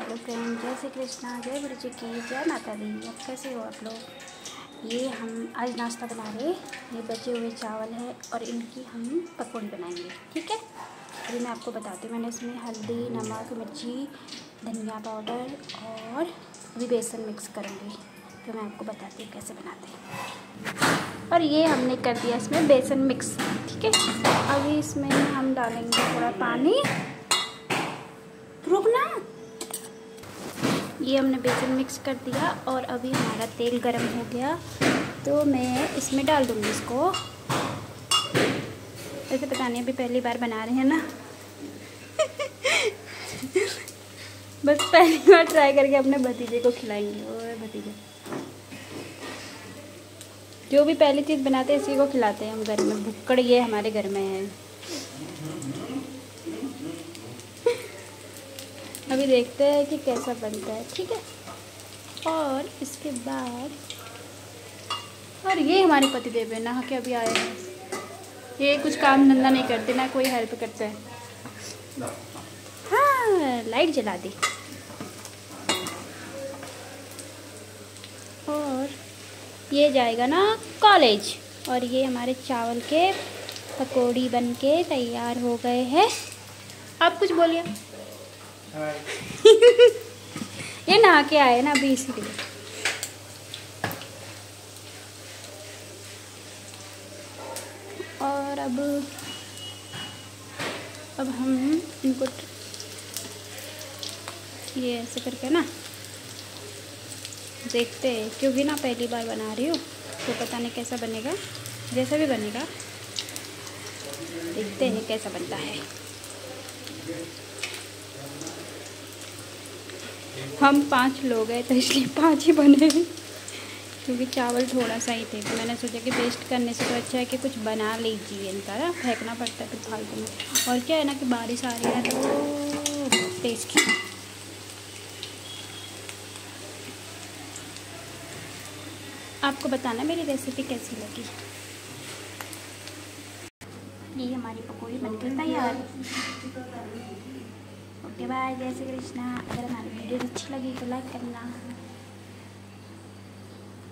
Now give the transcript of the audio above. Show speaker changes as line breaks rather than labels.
Hello friend, जय श्री कृष्णा, जय गुरु जी की, जय माता दी। अब कैसे हो आप लोग? ये हम आज नाश्ता बना रहे ये बचे हुए चावल है और इनकी हम पकौड़ी बनाएँगे, ठीक है? अभी मैं आपको बताती हूँ, मैंने इसमें हल्दी, नमक, मिर्ची, धनिया पाउडर और अभी बेसन मिक्स करूँगी। तो मैं आपको बताती हूँ कैसे बनाते हैं। और ये हमने कर दिया इसमें बेसन मिक्स, ठीक है? अभी इसमें हम डालेंगे थोड़ा पानी। रुकना। ये हमने बेसन मिक्स कर दिया और अभी हमारा तेल गरम हो गया। तो मैं इसमें डाल दूँगी इसको। ऐसे पता नहीं, अभी पहली बार बना रहे हैं ना। बस पहली बार ट्राई करके अपने भतीजे को खिलाएँगे। और भतीजे। जो भी पहली चीज़ बनाते हैं, इसी को खिलाते हैं हम घर में। भुक्कड़ ये हमारे घर में है। अभी देखते हैं कि कैसा बनता है, ठीक है? और इसके बाद, और ये हमारे पति देव है, नहा के अभी आए हैं। ये कुछ काम धंधा नहीं करते, ना कोई हेल्प करता है। हाँ लाइट जला दी। और ये जाएगा ना कॉलेज और ये हमारे चावल के पकौड़ी बन के तैयार हो गए हैं। आप कुछ बोलिए। ये नहा के आए ना अभी इसीलिए। और अब अब हम इनको ये ऐसे करके ना, देखते हैं। क्योंकि ना पहली बार बना रही हूँ तो पता नहीं कैसा बनेगा। जैसा भी बनेगा, देखते हैं कैसा बनता है। हम पाँच लोग हैं तो इसलिए पाँच ही बने क्योंकि चावल थोड़ा सा ही थे तो मैंने सोचा कि वेस्ट करने से तो अच्छा है कि कुछ बना लीजिए इनका, ना फेंकना पड़ता है फालतू में और क्या है ना कि बारिश आ रही है तो टेस्ट आपको बताना मेरी रेसिपी कैसी लगी? ये हमारी पकौड़ी बनकर तैयार। ओके बाय जय श्री कृष्णा अगर हमारी वीडियो अच्छी लगी तो लाइक करना।